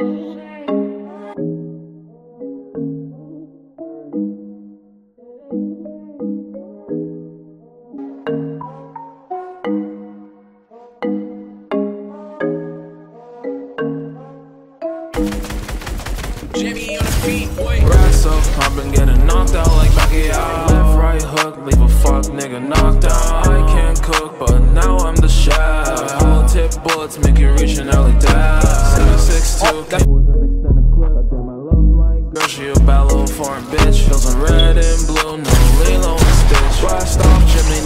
Up, pumping, getting knocked out like. Left, right hook, leave a fuck nigga knocked out. I can't cook, but now I'm the chef. Hollow tip bullets make you reach an early foreign bitch. Feels in red and blue, no Lilo and Stitch. Blast off chimney,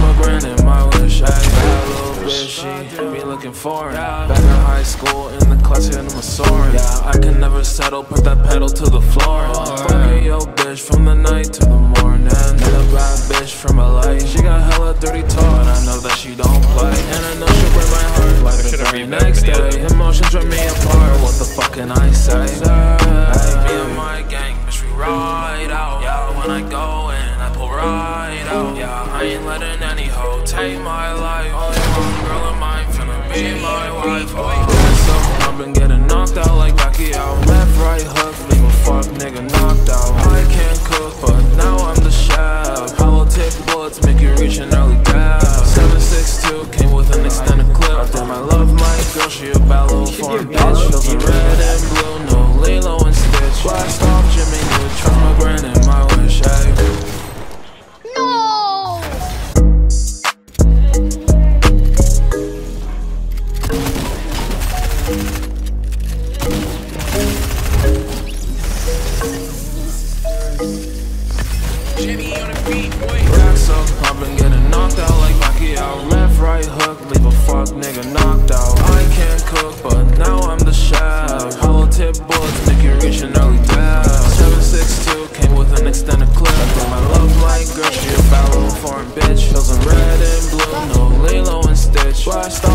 my grand and my wish. Ay, bad little bitch, she be looking for it. Back in high school, in the class, hitting my soaring. Yeah, I can never settle, put that pedal to the floor. Fucking yo bitch from the night to the morning. Met a bad bitch from LA. She got hella dirty talk, and I know that she don't play. And I know she'll break my heart like the I ain't letting any hoe take my life. Only one girl in mine finna be my wife. Oh, so I've been getting knocked out like Pacquiao. Left, right hook, leave a fuck nigga knocked out. Jimmy on the beat, boy. Racks up, pumping, getting knocked out like Pacquiao. Left, right hook, leave a fuck nigga knocked out. I can't cook, but now I'm the chef. Hollow tip bullets make you early death. 762 came with an extended clip. I love my girl, she a foreign bitch. Feels in red and blue, no Lilo and Stitch. Blast off